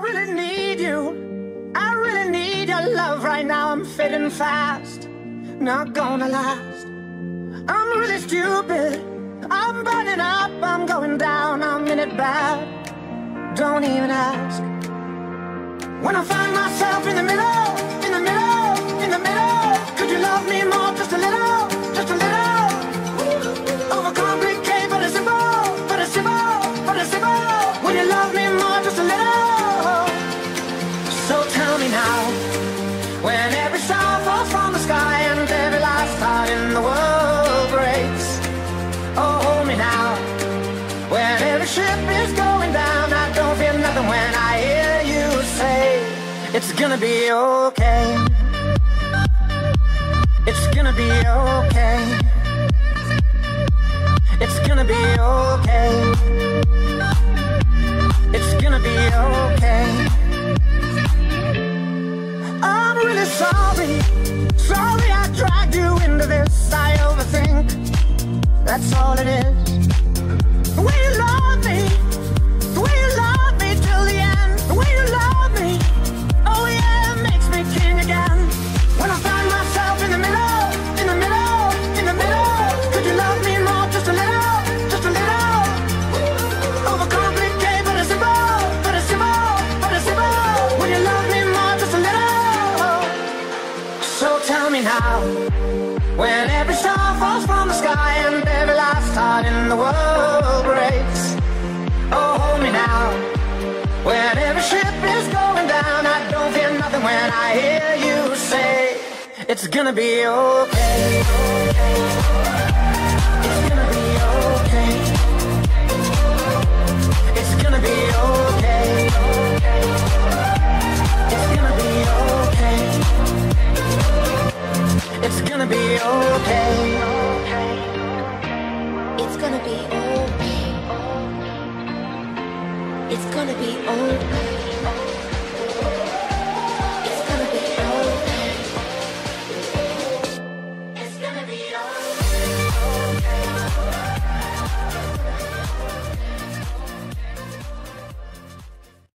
really need you. I really need your love right now. I'm fading fast, not gonna last. I'm really stupid. I'm burning up, I'm going down, I'm in it bad. Don't even ask. When I find myself in the middle, in the middle, in the middle, could you love me more, now, when every star falls from the sky and every last heart in the world breaks. Oh, hold me now, when every ship is going down, I don't feel nothing when I hear you say, it's gonna be okay. It's gonna be okay. It's gonna be okay. Sorry. Sorry I dragged you into this. I overthink. That's all it is. The way you love me. The way you love me till the end. The way you love me. Oh yeah, it makes me king again. When I find myself in the middle, in the middle, in the middle. Could you love me more? Just a little, just a little. Overcomplicate, but it's simple, but it's simple, but it's simple. When you love me now, when every star falls from the sky and every last heart in the world breaks. Oh, hold me now. When every ship is going down, I don't feel nothing when I hear you say, It's gonna be okay. It's It's gonna be okay. It's gonna be okay.